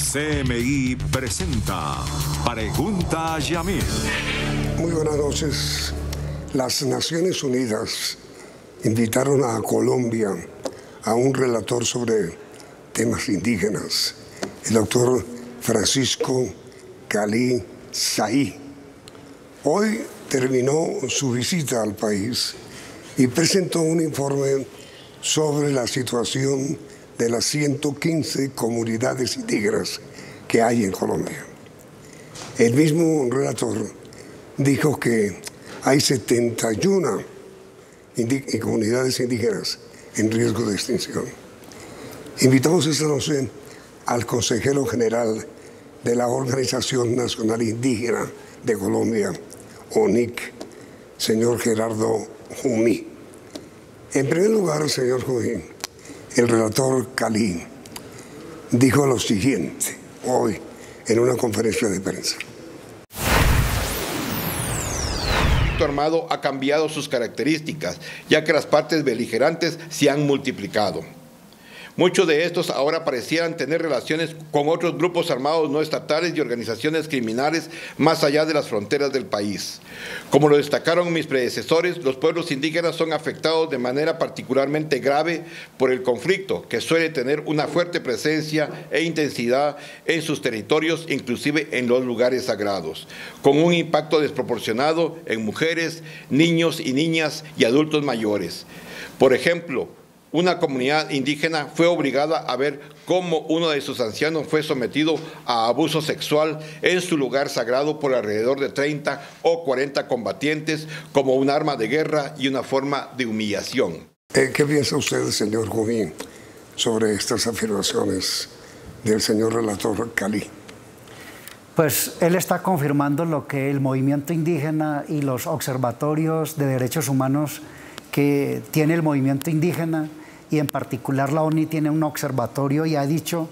CMI presenta Pregunta a Yamil. Muy buenas noches. Las Naciones Unidas invitaron a Colombia a un relator sobre temas indígenas, el doctor Francisco Cali Saí. Hoy terminó su visita al país y presentó un informe sobre la situación de las 115 comunidades indígenas que hay en Colombia. El mismo relator dijo que hay 71 comunidades indígenas en riesgo de extinción. Invitamos esta noche al consejero general de la Organización Nacional Indígena de Colombia, ONIC, señor Gerardo Jumí. En primer lugar, señor Jumí, el relator Cali dijo lo siguiente hoy en una conferencia de prensa. Armado ha cambiado sus características, ya que las partes beligerantes se han multiplicado. Muchos de estos ahora parecieran tener relaciones con otros grupos armados no estatales y organizaciones criminales más allá de las fronteras del país. Como lo destacaron mis predecesores, los pueblos indígenas son afectados de manera particularmente grave por el conflicto, que suele tener una fuerte presencia e intensidad en sus territorios, inclusive en los lugares sagrados, con un impacto desproporcionado en mujeres, niños y niñas y adultos mayores. Por ejemplo, una comunidad indígena fue obligada a ver cómo uno de sus ancianos fue sometido a abuso sexual en su lugar sagrado por alrededor de 30 o 40 combatientes como un arma de guerra y una forma de humillación. Eh, ¿Qué piensa usted, señor Jubín, sobre estas afirmaciones del señor relator Cali? Pues él está confirmando lo que el movimiento indígena y los observatorios de derechos humanos que tiene el movimiento indígena y en particular la ONI tiene un observatorio y ha dicho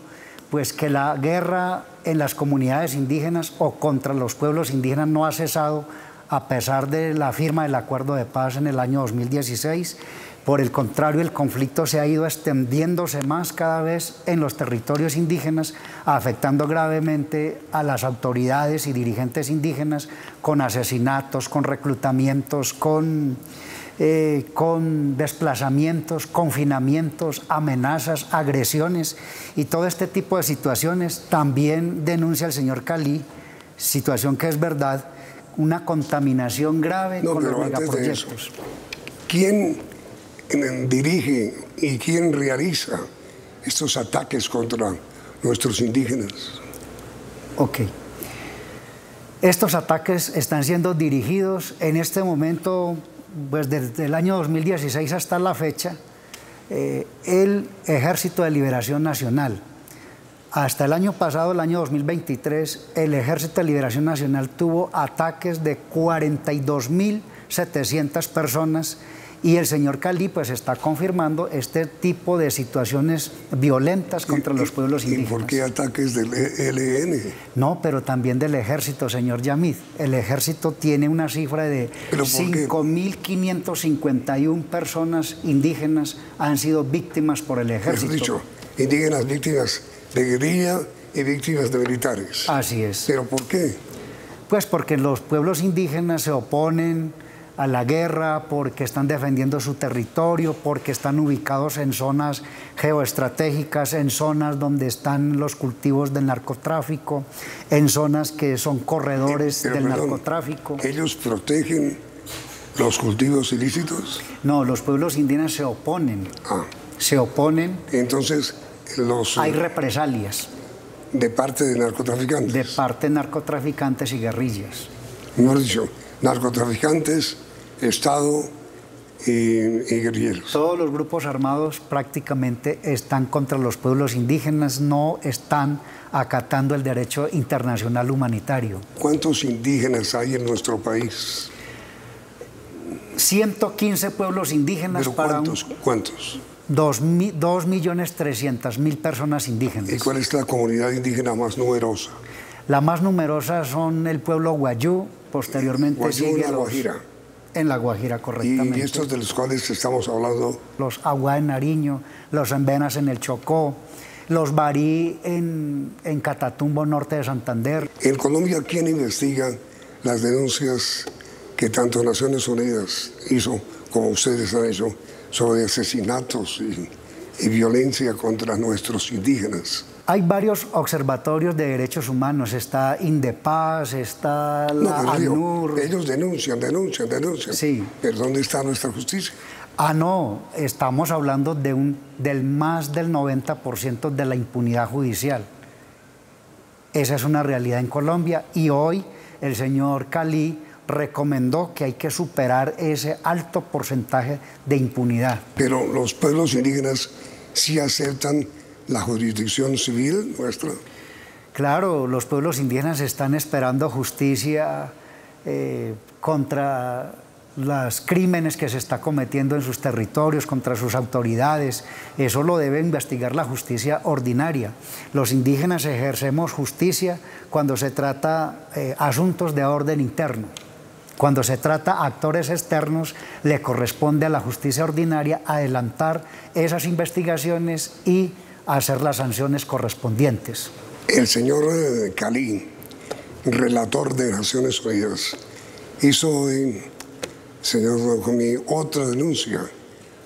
pues que la guerra en las comunidades indígenas o contra los pueblos indígenas no ha cesado a pesar de la firma del acuerdo de paz en el año 2016. Por el contrario, el conflicto se ha ido extendiéndose más cada vez en los territorios indígenas, afectando gravemente a las autoridades y dirigentes indígenas con asesinatos, con reclutamientos, con eh, con desplazamientos, confinamientos, amenazas, agresiones y todo este tipo de situaciones. También denuncia el señor Cali, situación que es verdad, una contaminación grave con los megaproyectos. ¿Quién dirige y quién realiza estos ataques contra nuestros indígenas? Ok. Estos ataques están siendo dirigidos en este momento pues desde el año 2016 hasta la fecha, eh, el Ejército de Liberación Nacional. Hasta el año pasado, el año 2023, el Ejército de Liberación Nacional tuvo ataques de 42.700 personas y el señor Cali pues está confirmando este tipo de situaciones violentas contra los pueblos indígenas. ¿Y por qué ataques del ELN? No, pero también del ejército, señor Yamid. El ejército tiene una cifra de 5.551 personas indígenas han sido víctimas por el ejército. dicho, indígenas víctimas de guerrilla y víctimas de militares. Así es. ¿Pero por qué? Pues porque los pueblos indígenas se oponen a la guerra, porque están defendiendo su territorio, porque están ubicados en zonas geoestratégicas, en zonas donde están los cultivos del narcotráfico, en zonas que son corredores del narcotráfico. ¿Ellos protegen los cultivos ilícitos? No, los pueblos indígenas se oponen. Ah. Se oponen. Entonces, los... Hay represalias. ¿De parte de narcotraficantes? De parte de narcotraficantes y guerrillas. Dicho, narcotraficantes Estado y, guerrilleros. Todos los grupos armados prácticamente están contra los pueblos indígenas, no están acatando el derecho internacional humanitario. ¿Cuántos indígenas hay en nuestro país? 115 pueblos indígenas ¿Pero para cuántos? ¿Cuántos? 2 millones 300 mil personas indígenas. ¿Y cuál es la comunidad indígena más numerosa? La más numerosa son el pueblo Guayú, posteriormente Guayú sigue la Guajira. En La Guajira, correctamente. ¿Y estos de los cuales estamos hablando? Los Agua en Nariño, los Envenas en el Chocó, los Barí en, en Catatumbo, norte de Santander. En Colombia, ¿quién investiga las denuncias que tanto Naciones Unidas hizo como ustedes han hecho sobre asesinatos y, y violencia contra nuestros indígenas? Hay varios observatorios de derechos humanos, está Indepaz, está la No, digo, ANUR. ellos denuncian, denuncian, denuncian. Sí. Pero ¿dónde está nuestra justicia? Ah, no, estamos hablando de un, del más del 90% de la impunidad judicial. Esa es una realidad en Colombia y hoy el señor Cali recomendó que hay que superar ese alto porcentaje de impunidad. Pero los pueblos indígenas sí aceptan la jurisdicción civil nuestra. Claro, los pueblos indígenas están esperando justicia eh, contra los crímenes que se está cometiendo en sus territorios, contra sus autoridades. Eso lo debe investigar la justicia ordinaria. Los indígenas ejercemos justicia cuando se trata eh, asuntos de orden interno. Cuando se trata actores externos, le corresponde a la justicia ordinaria adelantar esas investigaciones y hacer las sanciones correspondientes. El señor eh, Cali, relator de Naciones Unidas, hizo hoy, señor Comí, otra denuncia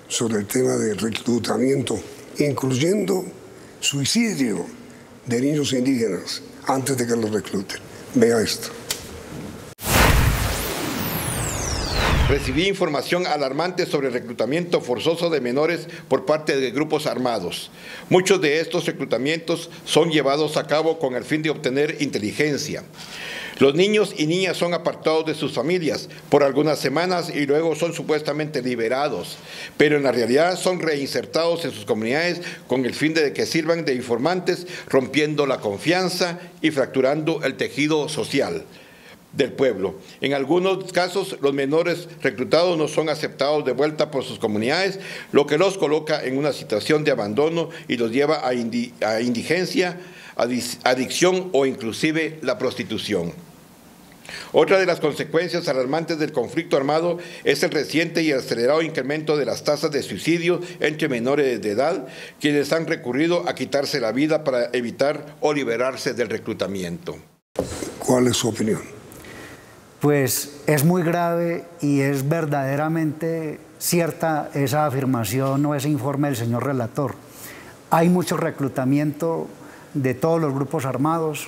sobre el tema de reclutamiento, incluyendo suicidio de niños indígenas antes de que los recluten. Vea esto. Recibí información alarmante sobre el reclutamiento forzoso de menores por parte de grupos armados. Muchos de estos reclutamientos son llevados a cabo con el fin de obtener inteligencia. Los niños y niñas son apartados de sus familias por algunas semanas y luego son supuestamente liberados, pero en la realidad son reinsertados en sus comunidades con el fin de que sirvan de informantes, rompiendo la confianza y fracturando el tejido social del pueblo. En algunos casos, los menores reclutados no son aceptados de vuelta por sus comunidades, lo que los coloca en una situación de abandono y los lleva a, indi a indigencia, adic adicción o inclusive la prostitución. Otra de las consecuencias alarmantes del conflicto armado es el reciente y acelerado incremento de las tasas de suicidio entre menores de edad, quienes han recurrido a quitarse la vida para evitar o liberarse del reclutamiento. ¿Cuál es su opinión? Pues es muy grave y es verdaderamente cierta esa afirmación o ese informe del señor relator. Hay mucho reclutamiento de todos los grupos armados.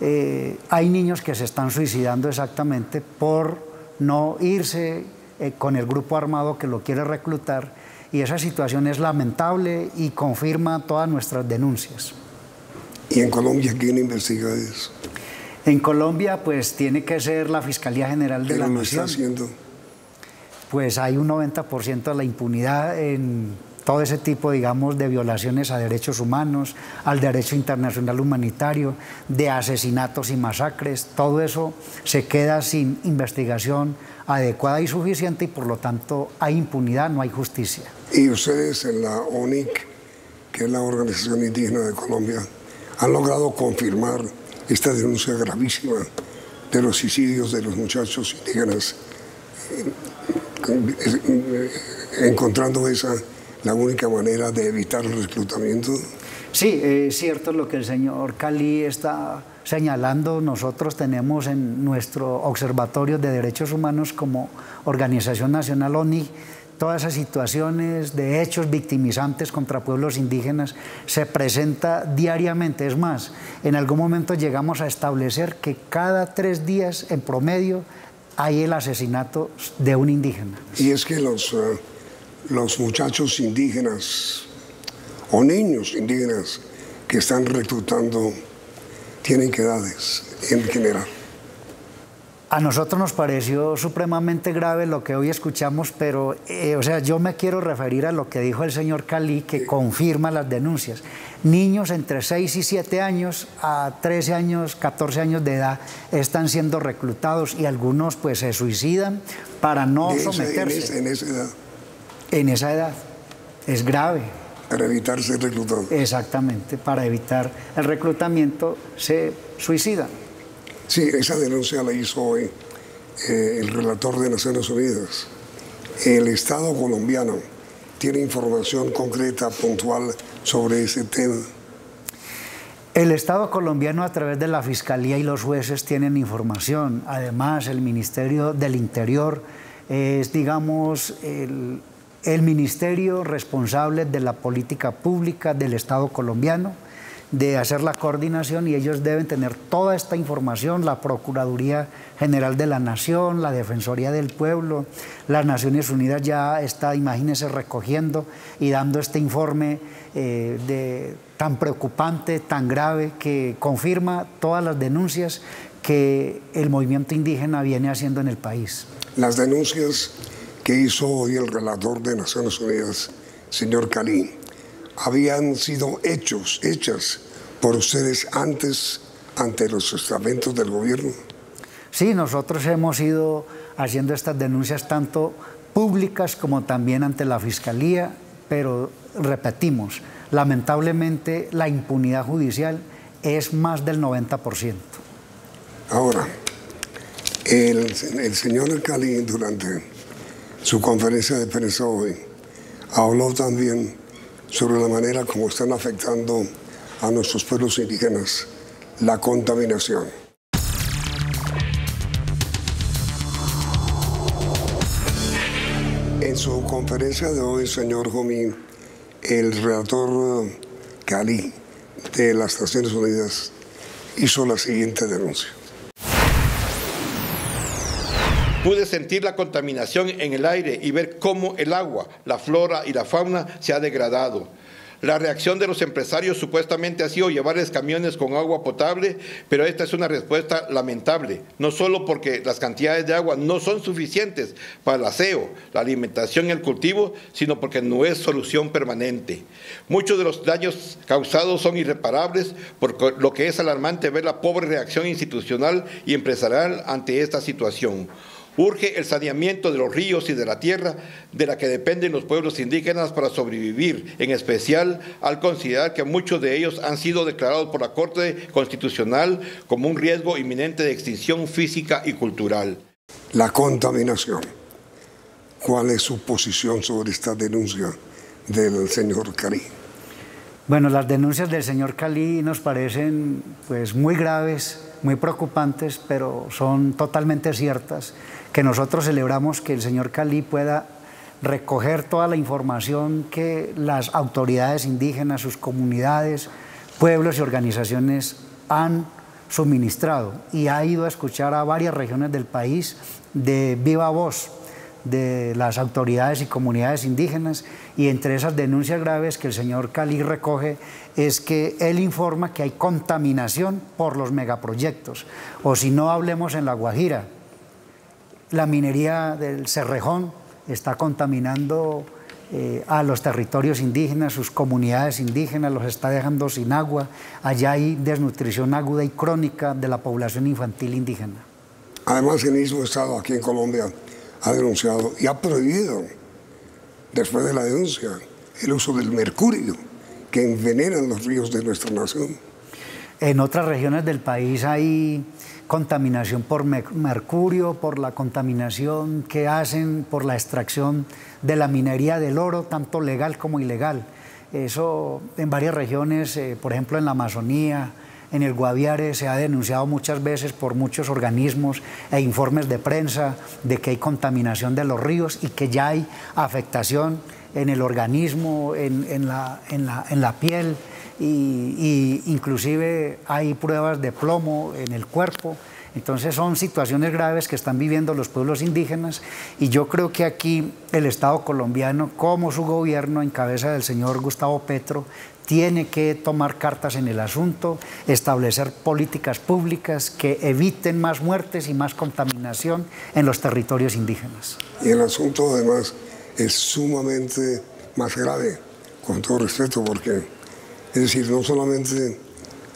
Eh, hay niños que se están suicidando exactamente por no irse eh, con el grupo armado que lo quiere reclutar y esa situación es lamentable y confirma todas nuestras denuncias. ¿Y en Colombia quién investiga eso? En Colombia, pues tiene que ser la Fiscalía General de ¿Quién la está Nación. haciendo? Pues hay un 90% de la impunidad en todo ese tipo, digamos, de violaciones a derechos humanos, al derecho internacional humanitario, de asesinatos y masacres. Todo eso se queda sin investigación adecuada y suficiente y por lo tanto hay impunidad, no hay justicia. Y ustedes en la ONIC, que es la Organización Indígena de Colombia, han logrado confirmar esta denuncia gravísima de los suicidios de los muchachos indígenas, eh, encontrando esa la única manera de evitar el reclutamiento. Sí, es cierto lo que el señor Cali está señalando. Nosotros tenemos en nuestro Observatorio de Derechos Humanos como Organización Nacional ONI todas esas situaciones de hechos victimizantes contra pueblos indígenas se presenta diariamente. Es más, en algún momento llegamos a establecer que cada tres días en promedio hay el asesinato de un indígena. Y es que los, uh, los muchachos indígenas o niños indígenas que están reclutando tienen qué edades en general. A nosotros nos pareció supremamente grave lo que hoy escuchamos, pero, eh, o sea, yo me quiero referir a lo que dijo el señor Cali, que confirma las denuncias. Niños entre 6 y 7 años a 13 años, 14 años de edad están siendo reclutados y algunos pues se suicidan para no esa- someterse en esa edad, en esa edad. Es grave, para evitar ser reclutados. exactamente, para evitar el reclutamiento se suicidan. Sí, esa denuncia la hizo hoy eh, el relator de Naciones Unidas. El Estado colombiano tiene información concreta, puntual sobre ese tema. El Estado colombiano a través de la Fiscalía y los jueces tienen información. Además, el Ministerio del Interior es, digamos, el, el ministerio responsable de la política pública del Estado colombiano de hacer la coordinación y ellos deben tener toda esta información, la Procuraduría General de la Nación, la Defensoría del Pueblo, las Naciones Unidas ya está, imagínense, recogiendo y dando este informe eh, de, tan preocupante, tan grave, que confirma todas las denuncias que el movimiento indígena viene haciendo en el país. Las denuncias que hizo hoy el relator de Naciones Unidas, señor Karim, habían sido hechos, hechas por ustedes antes ante los estamentos del gobierno? Sí, nosotros hemos ido haciendo estas denuncias tanto públicas como también ante la Fiscalía, pero repetimos, lamentablemente la impunidad judicial es más del 90%. Ahora, el, el señor Cali durante su conferencia de prensa hoy habló también sobre la manera como están afectando a nuestros pueblos indígenas la contaminación. En su conferencia de hoy, señor Jomín, el relator Cali de las Naciones Unidas hizo la siguiente denuncia. Pude sentir la contaminación en el aire y ver cómo el agua, la flora y la fauna se ha degradado. La reacción de los empresarios supuestamente ha sido llevarles camiones con agua potable, pero esta es una respuesta lamentable, no solo porque las cantidades de agua no son suficientes para el aseo, la alimentación y el cultivo, sino porque no es solución permanente. Muchos de los daños causados son irreparables, por lo que es alarmante ver la pobre reacción institucional y empresarial ante esta situación. Urge el saneamiento de los ríos y de la tierra de la que dependen los pueblos indígenas para sobrevivir, en especial al considerar que muchos de ellos han sido declarados por la Corte Constitucional como un riesgo inminente de extinción física y cultural. La contaminación. ¿Cuál es su posición sobre esta denuncia del señor Cali? Bueno, las denuncias del señor Cali nos parecen pues muy graves, muy preocupantes, pero son totalmente ciertas que nosotros celebramos que el señor Cali pueda recoger toda la información que las autoridades indígenas, sus comunidades, pueblos y organizaciones han suministrado. Y ha ido a escuchar a varias regiones del país de viva voz de las autoridades y comunidades indígenas y entre esas denuncias graves que el señor Cali recoge es que él informa que hay contaminación por los megaproyectos. O si no hablemos en La Guajira, la minería del Cerrejón está contaminando eh, a los territorios indígenas, sus comunidades indígenas, los está dejando sin agua. Allá hay desnutrición aguda y crónica de la población infantil indígena. Además, el mismo Estado aquí en Colombia ha denunciado y ha prohibido, después de la denuncia, el uso del mercurio que envenena los ríos de nuestra nación. En otras regiones del país hay contaminación por mercurio, por la contaminación que hacen por la extracción de la minería del oro, tanto legal como ilegal. Eso en varias regiones, eh, por ejemplo en la Amazonía, en el Guaviare se ha denunciado muchas veces por muchos organismos e informes de prensa de que hay contaminación de los ríos y que ya hay afectación en el organismo, en, la, en la piel, y, inclusive hay pruebas de plomo en el cuerpo. Entonces son situaciones graves que están viviendo los pueblos indígenas y yo creo que aquí el Estado colombiano, como su gobierno en cabeza del señor Gustavo Petro, tiene que tomar cartas en el asunto, establecer políticas públicas que eviten más muertes y más contaminación en los territorios indígenas. Y el asunto además es sumamente más grave, con todo respeto, porque es decir, no solamente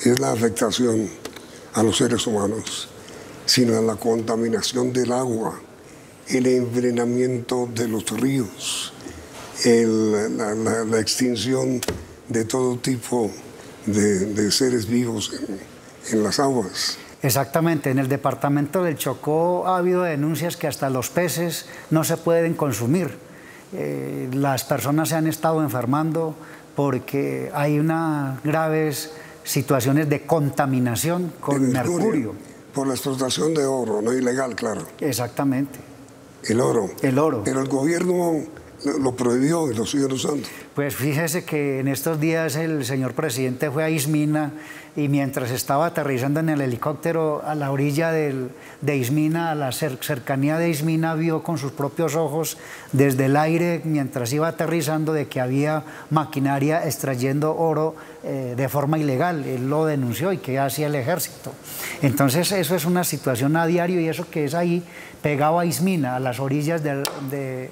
es la afectación a los seres humanos, sino la contaminación del agua, el envenenamiento de los ríos, la, extinción de todo tipo de, seres vivos en, las aguas. Exactamente, en el departamento del Chocó ha habido denuncias que hasta los peces no se pueden consumir. Eh, las personas se han estado enfermando porque hay unas graves situaciones de contaminación con mercurio. Por la explotación de oro, no ilegal, claro. Exactamente. El oro. El oro. Pero el gobierno lo prohibió y lo siguen usando. Pues fíjese que en estos días el señor presidente fue a Ismina y mientras estaba aterrizando en el helicóptero a la orilla del, de Ismina, a la cercanía de Ismina, vio con sus propios ojos desde el aire, mientras iba aterrizando, de que había maquinaria extrayendo oro eh, de forma ilegal. Él lo denunció y que hacía el ejército. Entonces eso es una situación a diario y eso que es ahí pegado a Ismina, a las orillas del,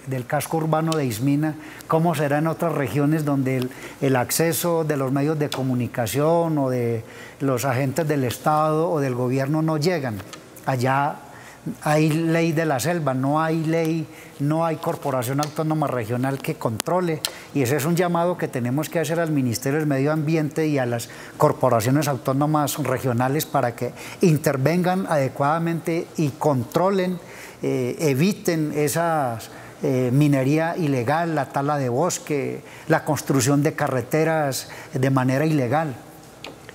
del casco urbano de Ismina, ¿cómo será en otras regiones donde el, el acceso de los medios de comunicación o de los agentes del Estado o del gobierno no llegan. Allá hay ley de la selva, no hay ley, no hay corporación autónoma regional que controle. Y ese es un llamado que tenemos que hacer al Ministerio del Medio Ambiente y a las corporaciones autónomas regionales para que intervengan adecuadamente y controlen, eh, eviten esa eh, minería ilegal, la tala de bosque, la construcción de carreteras de manera ilegal.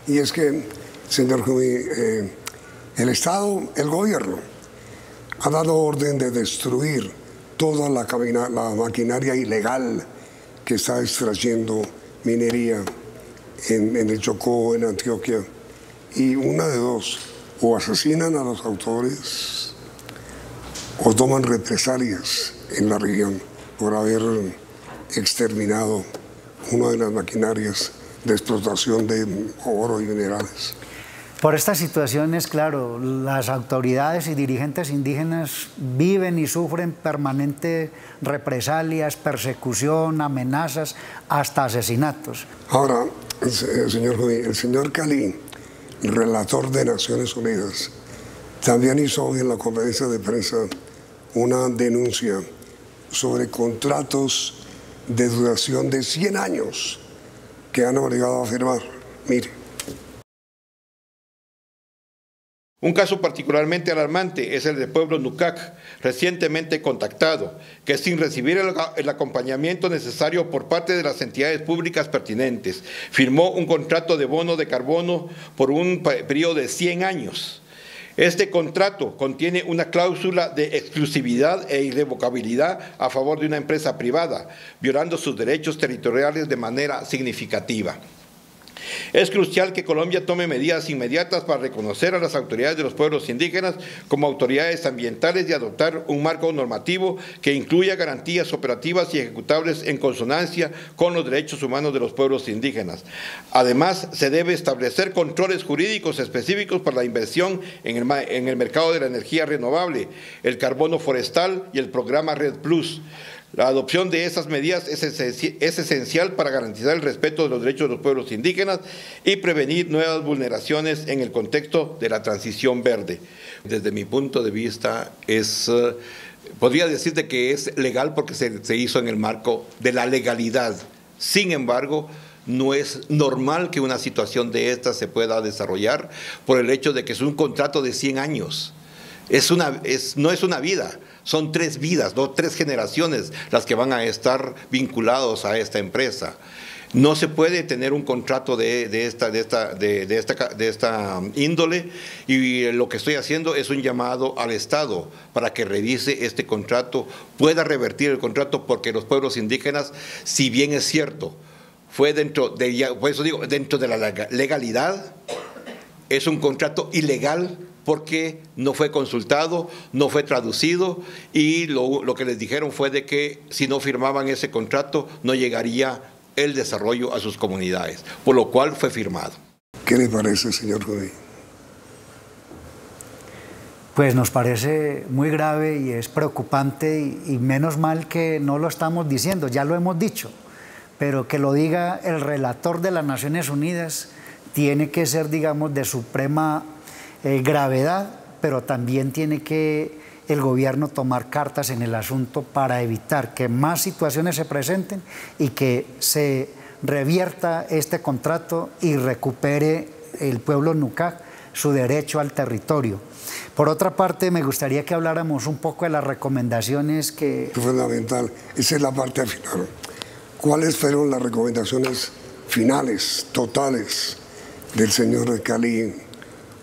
Y es que, señor Jumi, eh, el Estado, el gobierno, ha dado orden de destruir toda la, maquinaria ilegal que está extrayendo minería en, en el Chocó, en Antioquia. Y una de dos, o asesinan a los autores o toman represalias en la región por haber exterminado una de las maquinarias de explotación de oro y minerales. Por estas situaciones, claro, las autoridades y dirigentes indígenas viven y sufren permanente represalias, persecución, amenazas, hasta asesinatos. Ahora, señor el señor Cali, relator de Naciones Unidas, también hizo hoy en la conferencia de prensa una denuncia sobre contratos de duración de 100 años que han obligado a firmar. Mire. Un caso particularmente alarmante es el del pueblo Nucac, recientemente contactado, que sin recibir el, acompañamiento necesario por parte de las entidades públicas pertinentes, firmó un contrato de bono de carbono por un periodo de 100 años este contrato contiene una cláusula de exclusividad e irrevocabilidad a favor de una empresa privada, violando sus derechos territoriales de manera significativa. Es crucial que Colombia tome medidas inmediatas para reconocer a las autoridades de los pueblos indígenas como autoridades ambientales y adoptar un marco normativo que incluya garantías operativas y ejecutables en consonancia con los derechos humanos de los pueblos indígenas. Además, se debe establecer controles jurídicos específicos para la inversión en el, en el mercado de la energía renovable, el carbono forestal y el programa Red Plus. La adopción de esas medidas es, esencial para garantizar el respeto de los derechos de los pueblos indígenas y prevenir nuevas vulneraciones en el contexto de la transición verde. Desde mi punto de vista, es, eh, podría decirte que es legal porque se, se hizo en el marco de la legalidad. Sin embargo, no es normal que una situación de esta se pueda desarrollar por el hecho de que es un contrato de 100 años. Es una, es, no es una vida, son tres vidas, ¿no? tres generaciones las que van a estar vinculados a esta empresa. No se puede tener un contrato de, esta, de, esta, de, esta, de esta índole y lo que estoy haciendo es un llamado al Estado para que revise este contrato, pueda revertir el contrato porque los pueblos indígenas, si bien es cierto, fue dentro de, por eso digo, dentro de la legalidad, es un contrato ilegal porque no fue consultado, no fue traducido y lo, que les dijeron fue de que si no firmaban ese contrato no llegaría el desarrollo a sus comunidades, por lo cual fue firmado. ¿Qué le parece, señor Judy? Pues nos parece muy grave y es preocupante y, y menos mal que no lo estamos diciendo, ya lo hemos dicho, pero que lo diga el relator de las Naciones Unidas tiene que ser, digamos, de suprema eh, gravedad, pero también tiene que el gobierno tomar cartas en el asunto para evitar que más situaciones se presenten y que se revierta este contrato y recupere el pueblo Nucac su derecho al territorio. Por otra parte, me gustaría que habláramos un poco de las recomendaciones que... Fundamental, esa es la parte final. ¿Cuáles fueron las recomendaciones finales, totales, del señor Cali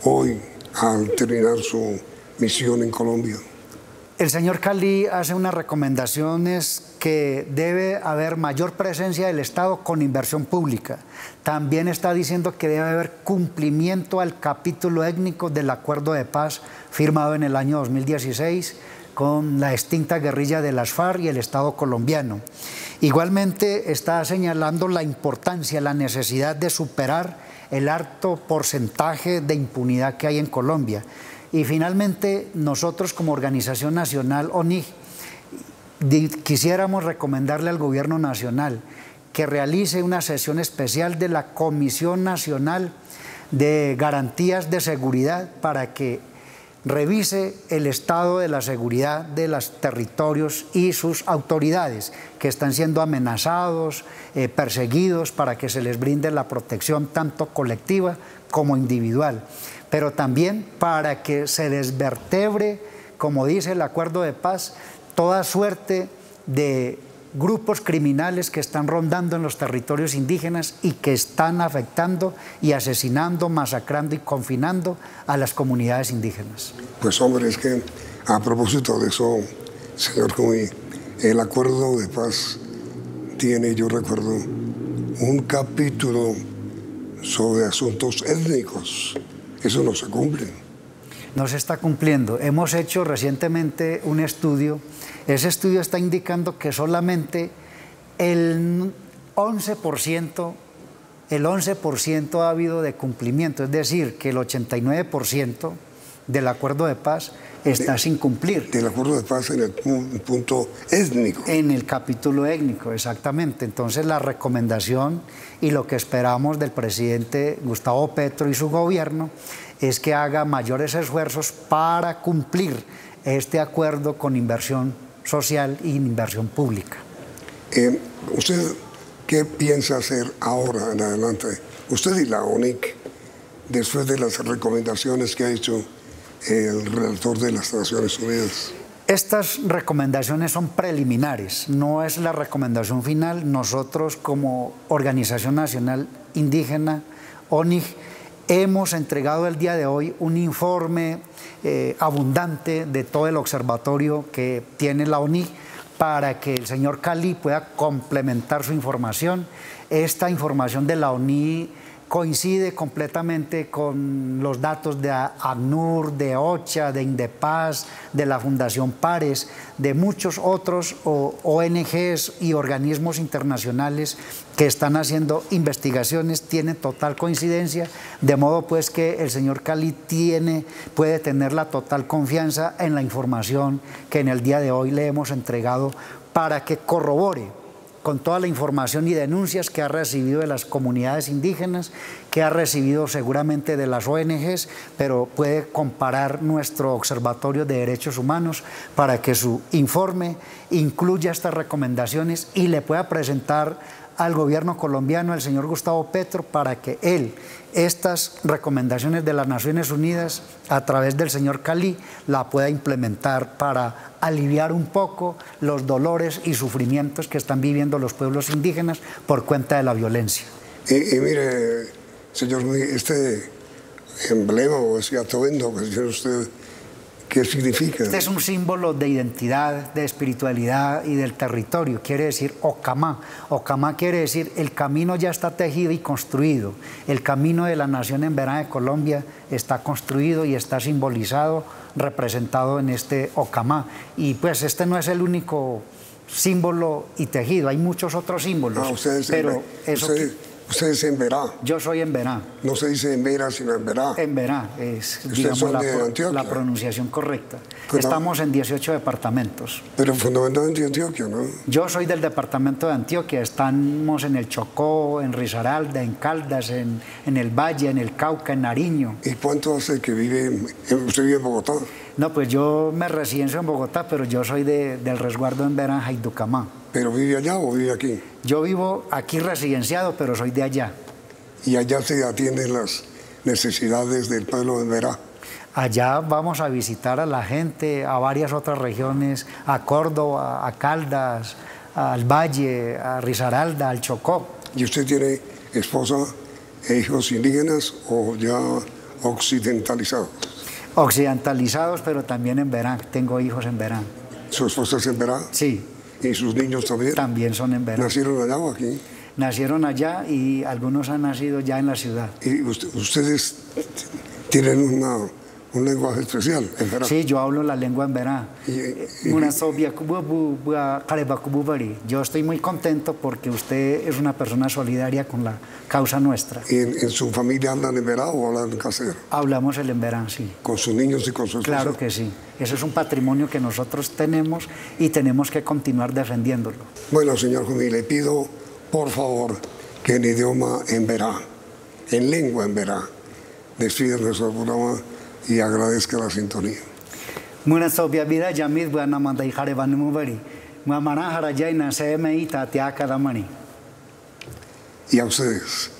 hoy al terminar su misión en Colombia? El señor Cali hace unas recomendaciones que debe haber mayor presencia del Estado con inversión pública. También está diciendo que debe haber cumplimiento al capítulo étnico del acuerdo de paz firmado en el año 2016 con la extinta guerrilla de las FARC y el Estado colombiano. Igualmente está señalando la importancia, la necesidad de superar el alto porcentaje de impunidad que hay en Colombia. Y finalmente, nosotros como Organización Nacional ONIG quisiéramos recomendarle al Gobierno Nacional que realice una sesión especial de la Comisión Nacional de Garantías de Seguridad para que revise el estado de la seguridad de los territorios y sus autoridades que están siendo amenazados, eh, perseguidos, para que se les brinde la protección tanto colectiva como individual, pero también para que se les vertebre, como dice el acuerdo de paz, toda suerte de grupos criminales que están rondando en los territorios indígenas y que están afectando y asesinando, masacrando y confinando a las comunidades indígenas. Pues hombre, es que a propósito de eso, señor Cumí, el acuerdo de paz tiene, yo recuerdo, un capítulo sobre asuntos étnicos. Eso no se cumple. No se está cumpliendo. Hemos hecho recientemente un estudio ese estudio está indicando que solamente el 11%, el 11% ha habido de cumplimiento, es decir, que el 89% del acuerdo de paz está sin cumplir. Del acuerdo de paz en el punto étnico. En el capítulo étnico, exactamente. Entonces la recomendación y lo que esperamos del presidente Gustavo Petro y su gobierno es que haga mayores esfuerzos para cumplir este acuerdo con inversión social e inversión pública. Eh, ¿Usted qué piensa hacer ahora en adelante? Usted y la ONIC, después de las recomendaciones que ha hecho el relator de las Naciones Unidas. Estas recomendaciones son preliminares, no es la recomendación final. Nosotros como Organización Nacional Indígena, ONIG, hemos entregado el día de hoy un informe eh, abundante de todo el observatorio que tiene la ONI para que el señor Cali pueda complementar su información. Esta información de la ONI coincide completamente con los datos de ACNUR, de OCHA, de INDEPAS, de la Fundación Pares, de muchos otros ONGs y organismos internacionales que están haciendo investigaciones, tienen total coincidencia, de modo pues que el señor Cali tiene, puede tener la total confianza en la información que en el día de hoy le hemos entregado para que corrobore con toda la información y denuncias que ha recibido de las comunidades indígenas, que ha recibido seguramente de las ONGs, pero puede comparar nuestro Observatorio de Derechos Humanos para que su informe incluya estas recomendaciones y le pueda presentar al gobierno colombiano, al señor Gustavo Petro, para que él estas recomendaciones de las Naciones Unidas a través del señor Cali la pueda implementar para aliviar un poco los dolores y sufrimientos que están viviendo los pueblos indígenas por cuenta de la violencia. Y, mire, señor, este emblema o ese atuendo que tiene usted ¿Qué significa? Este es un símbolo de identidad, de espiritualidad y del territorio. Quiere decir Ocamá. Ocamá quiere decir el camino ya está tejido y construido. El camino de la nación en verano de Colombia está construido y está simbolizado, representado en este Ocamá. Y pues este no es el único símbolo y tejido, hay muchos otros símbolos. Ah, ustedes, pero eso Usted es en Verá. Yo soy en Verá. No se dice en Vera, sino en Verá. En Verá, es digamos, la, la, pronunciación correcta. Estamos en 18 departamentos. Pero fundamentalmente en Antioquia, ¿no? Yo soy del departamento de Antioquia. Estamos en el Chocó, en Risaralda, en Caldas, en, en el Valle, en el Cauca, en Nariño. ¿Y cuánto hace que vive, usted vive en Bogotá? No, pues yo me residencio en Bogotá, pero yo soy de, del resguardo en Verá, Jaiducamá. ¿Pero vive allá o vive aquí? Yo vivo aquí residenciado, pero soy de allá. ¿Y allá se atienden las necesidades del pueblo de Verá? Allá vamos a visitar a la gente, a varias otras regiones, a Córdoba, a Caldas, al Valle, a Risaralda, al Chocó. ¿Y usted tiene esposa e hijos indígenas o ya occidentalizados. Occidentalizados, pero también en Verán. Tengo hijos en Verán. ¿Su esposa es en Verá? Sí, ¿Y sus niños también? también son en Verán. ¿Nacieron allá o aquí? Nacieron allá y algunos han nacido ya en la ciudad. ¿Y usted- ustedes tienen una, un lenguaje especial en Verá? Sí, yo hablo la lengua en y- Una sobia. Yo estoy muy contento porque usted es una persona solidaria con la causa nuestra. ¿Y en, en su familia hablan en Verá o hablan en casero? Hablamos el en Verán, sí. ¿Con sus niños y con su esposa? Claro que sí. Eso es un patrimonio que nosotros tenemos y tenemos que continuar defendiéndolo. Bueno, señor Jumi, le pido, por favor, que en idioma en verá, en lengua en verá, despida nuestro programa y agradezca la sintonía. Muna sobia vida yamid buana manda hijare banumu bari. Mamana harajaina CMI tatiaka damani. Y a ustedes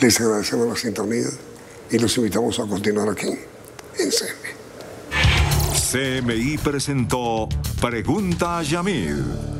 les agradecemos la sintonía y los invitamos a continuar aquí en CM. CMI presentó Pregunta a Yamil